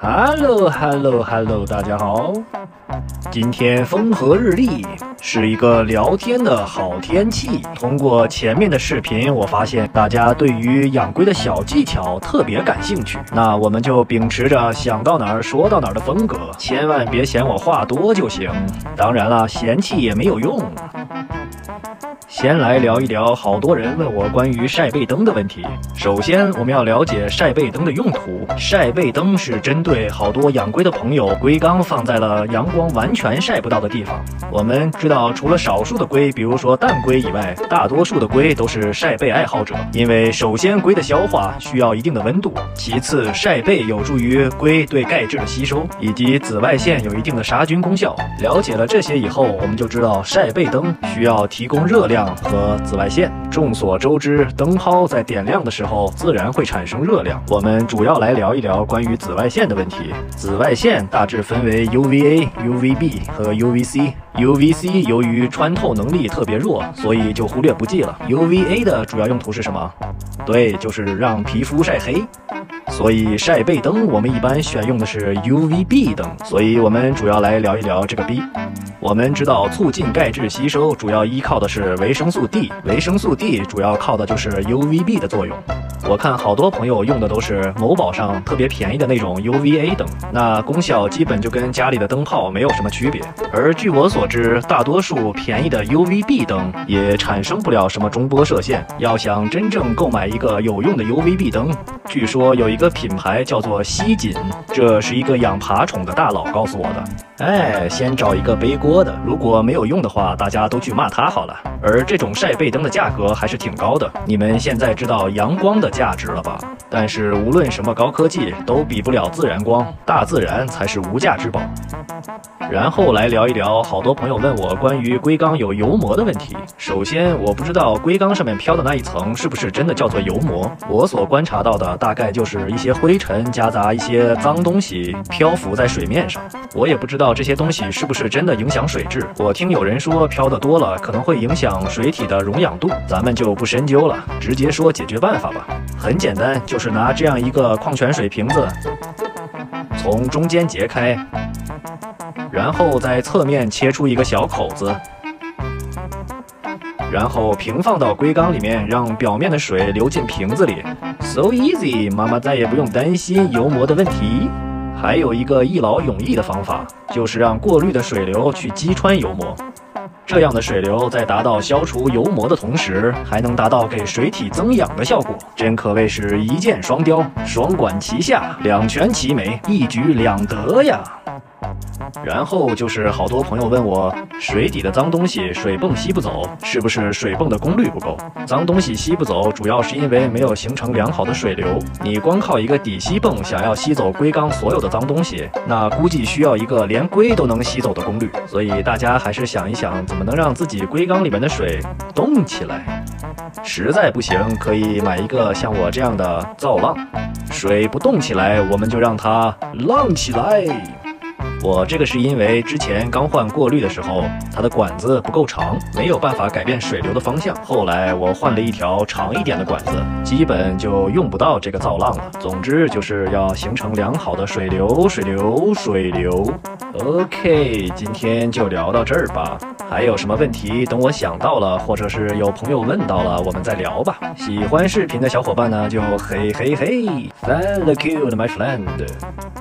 Hello，Hello，Hello，大家好。今天风和日丽，是一个聊天的好天气。通过前面的视频，我发现大家对于养龟的小技巧特别感兴趣。那我们就秉持着想到哪儿说到哪儿的风格，千万别嫌我话多就行。当然了，嫌弃也没有用。先来聊一聊，好多人问我关于晒背灯的问题。首先，我们要了解晒背灯的用途。晒背灯是针对好多养龟的朋友，龟缸放在了阳光完全晒不到的地方。我们知道，除了少数的龟，比如说蛋龟以外，大多数的龟都是晒背爱好者。因为首先，龟的消化需要一定的温度；其次，晒背有助于龟对钙质的吸收，以及紫外线有一定的杀菌功效。了解了这些以后，我们就知道晒背灯需要提供热量。和紫外线。众所周知，灯泡在点亮的时候自然会产生热量。我们主要来聊一聊关于紫外线的问题。紫外线大致分为 UVA、UVB 和 UVC。UVC 由于穿透能力特别弱，所以就忽略不计了。UVA 的主要用途是什么？对，就是让皮肤晒黑。所以晒背灯我们一般选用的是 UVB 灯。所以我们主要来聊一聊这个 B。我们知道，促进钙质吸收主要依靠的是维生素 D，维生素 D 主要靠的就是 UVB 的作用。我看好多朋友用的都是某宝上特别便宜的那种 UVA 灯，那功效基本就跟家里的灯泡没有什么区别。而据我所知，大多数便宜的 UVB 灯也产生不了什么中波射线。要想真正购买一个有用的 UVB 灯，据说有一个的品牌叫做西锦，这是一个养爬宠的大佬告诉我的。哎，先找一个背锅的，如果没有用的话，大家都去骂他好了。而这种晒背灯的价格还是挺高的，你们现在知道阳光的价值了吧？但是无论什么高科技，都比不了自然光，大自然才是无价之宝。然后来聊一聊，好多朋友问我关于龟缸有油膜的问题。首先，我不知道龟缸上面飘的那一层是不是真的叫做油膜。我所观察到的大概就是一些灰尘夹杂一些脏东西漂浮在水面上。我也不知道这些东西是不是真的影响水质。我听有人说飘的多了可能会影响水体的溶氧度，咱们就不深究了，直接说解决办法吧。很简单，就是拿这样一个矿泉水瓶子，从中间截开。然后在侧面切出一个小口子，然后平放到龟缸里面，让表面的水流进瓶子里。So easy，妈妈再也不用担心油膜的问题。还有一个一劳永逸的方法，就是让过滤的水流去击穿油膜。这样的水流在达到消除油膜的同时，还能达到给水体增氧的效果，真可谓是一箭双雕，双管齐下，两全其美，一举两得呀！然后就是好多朋友问我，水底的脏东西水泵吸不走，是不是水泵的功率不够？脏东西吸不走，主要是因为没有形成良好的水流。你光靠一个底吸泵想要吸走龟缸所有的脏东西，那估计需要一个连龟都能吸走的功率。所以大家还是想一想，怎么能让自己龟缸里面的水动起来？实在不行，可以买一个像我这样的造浪，水不动起来，我们就让它浪起来。我这个是因为之前刚换过滤的时候，它的管子不够长，没有办法改变水流的方向。后来我换了一条长一点的管子，基本就用不到这个造浪了。总之就是要形成良好的水流，水流，水流。OK，今天就聊到这儿吧。还有什么问题，等我想到了，或者是有朋友问到了，我们再聊吧。喜欢视频的小伙伴呢，就嘿嘿嘿，Thank you, my friend。